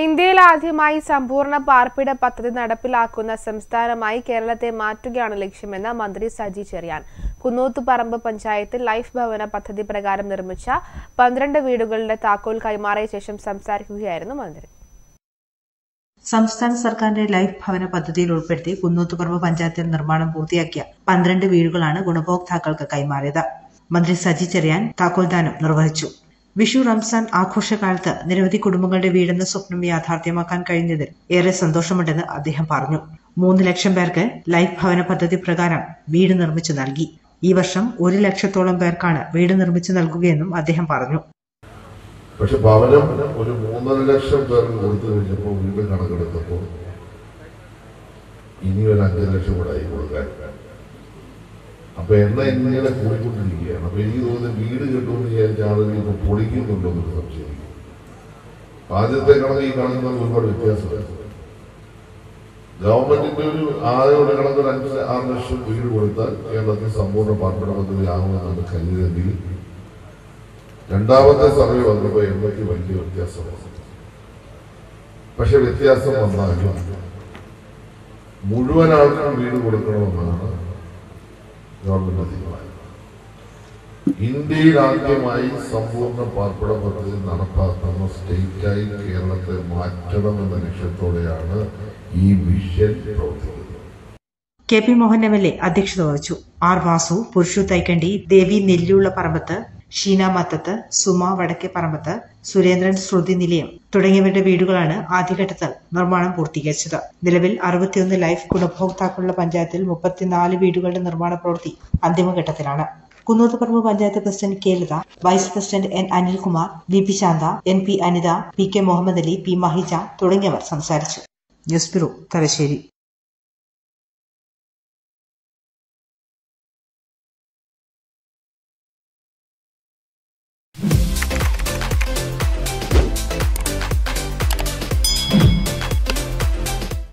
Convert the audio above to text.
ഇന്ത്യയിൽ ആദ്യമായി സമ്പൂർണ പാർപ്പിട പദ്ധതി നടപ്പിലാക്കുന്ന സംസ്ഥാനമായി കേരളത്തെ മാറ്റുകയാണ് ലക്ഷ്യമെന്ന് മന്ത്രി സജി ചെറിയാൻ. കുന്നൂത്തുപറമ്പ് പഞ്ചായത്തിൽ ലൈഫ് ഭവന പദ്ധതി പ്രകാരം നിർമ്മിച്ച പന്ത്രണ്ട് വീടുകളുടെ താക്കോൽ കൈമാറിയ ശേഷം സംസാരിക്കുകയായിരുന്നു മന്ത്രി. സംസ്ഥാന സർക്കാരിന്റെ ലൈഫ് ഭവന പദ്ധതിയിൽ ഉൾപ്പെടുത്തി കുന്നൂത്തുപറമ്പ് പഞ്ചായത്തിൽ നിർമ്മാണം പൂർത്തിയാക്കിയ പന്ത്രണ്ട് വീടുകളാണ് ഗുണഭോക്താക്കൾക്ക് കൈമാറിയത്. മന്ത്രി സജി ചെറിയാൻ താക്കോൽദാനം നിർവഹിച്ചു. വിഷു റംസാൻ ആഘോഷകാലത്ത് നിരവധി കുടുംബങ്ങളുടെ വീടെന്ന സ്വപ്നം യാഥാർത്ഥ്യമാക്കാൻ കഴിഞ്ഞതിൽ ഏറെ സന്തോഷമുണ്ടെന്ന് അദ്ദേഹം പറഞ്ഞു. മൂന്ന് ലക്ഷം പേർക്ക് ലൈഫ് ഭവന പദ്ധതി പ്രകാരം വീട് നിർമ്മിച്ചു നൽകി. ഈ വർഷം ഒരു ലക്ഷത്തോളം പേർക്കാണ് വീട് നിർമ്മിച്ചു നൽകുകയെന്നും അദ്ദേഹം പറഞ്ഞു. പക്ഷെ ഭവനം ഒരു മൂന്നര ലക്ഷം പേർക്ക് കൊടുത്തു കഴിഞ്ഞപ്പോൾ വീട് കണക്കെടുത്തപ്പോൾ ഇനി ഒരു അഞ്ചു ലക്ഷം കൂടെ ആയി കൊടുക്കാൻ. അപ്പൊ എണ്ണ ഇങ്ങനെ കൂടിക്കൊണ്ടിരിക്കുകയാണ്. അപ്പൊ എനിക്ക് തോന്നുന്നത് വീട് കിട്ടുമെന്ന് വിചാരിച്ച ആളുകൾ ഇപ്പൊ പൊളിക്കുന്നുണ്ടോ എന്ന് സംശയിക്കും ആദ്യത്തെ കണക്ക് ഈ കാണുന്ന ഒരുപാട് വ്യത്യാസമുണ്ട്. ഗവൺമെന്റിന്റെ ഒരു ആദ്യ കണക്ക് ഒരു അഞ്ച് ആറ് ലക്ഷം വീട് കൊടുത്താൽ കേരളത്തിൽ സമ്പൂർണ പാർപ്പിട പദ്ധതി ആകുമെന്നാണ് കരുതിയതെങ്കിൽ രണ്ടാമത്തെ സർവേ വന്നപ്പോൾ എണ്ണയ്ക്ക് വലിയ വ്യത്യാസമാണ്. പക്ഷെ വ്യത്യാസം വന്നാലും മുഴുവൻ ആൾക്കും വീട് കൊടുക്കണമെന്നാണ് ഗവൺമെന്റ് തീരുമാനം ഇന്ത്യയിൽ ആദ്യമായി സമ്പൂർണ പാർപ്പിട പദ്ധതി നടപ്പാക്കുന്ന സ്റ്റേറ്റായി കേരളത്തെ മാറ്റണമെന്ന ലക്ഷ്യത്തോടെയാണ് ഈ വിഷൻ പ്രവർത്തിക്കുന്നത്. K P Mohan M L A അധ്യക്ഷത വഹിച്ചു. ആർ വാസു പുരുഷു തൈക്കണ്ടി ദേവി നെല്ലിയുള്ള പറമ്പത്ത് ഷീന മത്തത്ത് സുമ വടക്കേ പറമ്പത്ത് സുരേന്ദ്രൻ ശ്രുതി നിലയം തുടങ്ങിയവരുടെ വീടുകളാണ് ആദ്യഘട്ടത്തിൽ നിർമ്മാണം പൂർത്തീകരിച്ചത്. നിലവിൽ അറുപത്തിയൊന്ന് ലൈഫ് ഗുണഭോക്താക്കളുള്ള പഞ്ചായത്തിൽ മുപ്പത്തിനാല് വീടുകളുടെ നിർമ്മാണ പ്രവൃത്തി അന്തിമഘട്ടത്തിലാണ്. Kunnothuparamba panchayat president K Latha vice president N Anilkumar V P Shantha N P Anitha P K Muhammad Ali P Mahija തുടങ്ങിയവർ സംസാരിച്ചു. News bureau Thalassery.